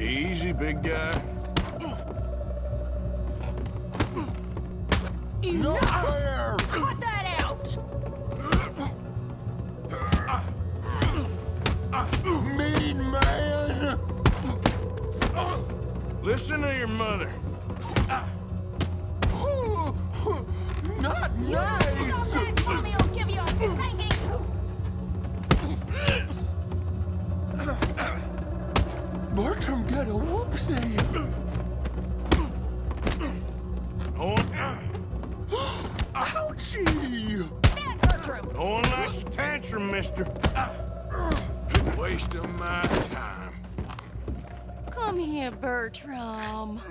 Easy, big guy. Not fair! Cut that out! Mean man! Listen to your mother. Not nice! Bertram get a whoopsie! No one, Ouchie! Man, Bertram! no one likes a tantrum, mister. Waste of my time. Come here, Bertram.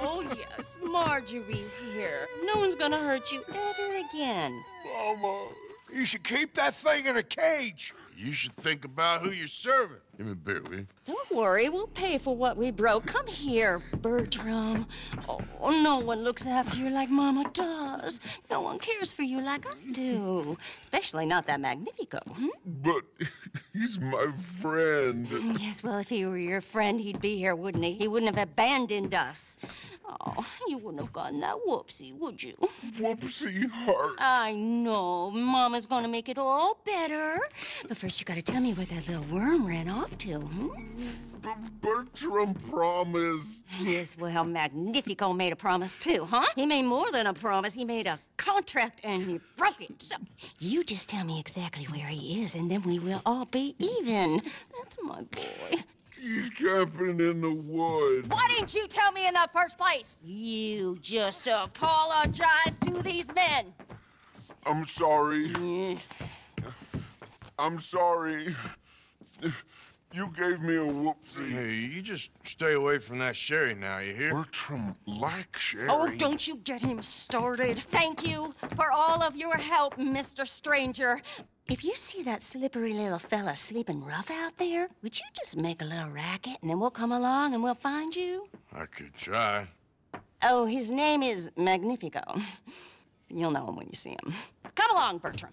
Oh, yes, Marjorie's here. No one's gonna hurt you ever again. Mama, you should keep that thing in a cage! You should think about who you're serving. Give me a beer, will you? Don't worry, we'll pay for what we broke. Come here, Bertram. Oh, no one looks after you like Mama does. No one cares for you like I do. Especially not that Magnifico. Hmm? But he's my friend. Yes, well, if he were your friend, he'd be here, wouldn't he? He wouldn't have abandoned us. Oh, you wouldn't have gotten that whoopsie, would you? Whoopsie heart. I know. Mama's gonna make it all better. But first, you gotta tell me where that little worm ran off to, hmm? B- Bertram promised. Yes, well, Magnifico made a promise too, huh? He made more than a promise. He made a contract and he broke it. So you just tell me exactly where he is, and then we will all be even. That's my boy. He's camping in the woods. Why didn't you tell me in the first place? You just apologize to these men. I'm sorry. Mm. I'm sorry. You gave me a whoopsie. Hey, you just stay away from that sherry now, you hear? Bertram likes Sherry. Oh, don't you get him started. Thank you for all of your help, Mr. Stranger. If you see that slippery little fella sleeping rough out there, would you just make a little racket and then we'll come along and we'll find you? I could try. Oh, his name is Magnifico. You'll know him when you see him. Come along, Bertram.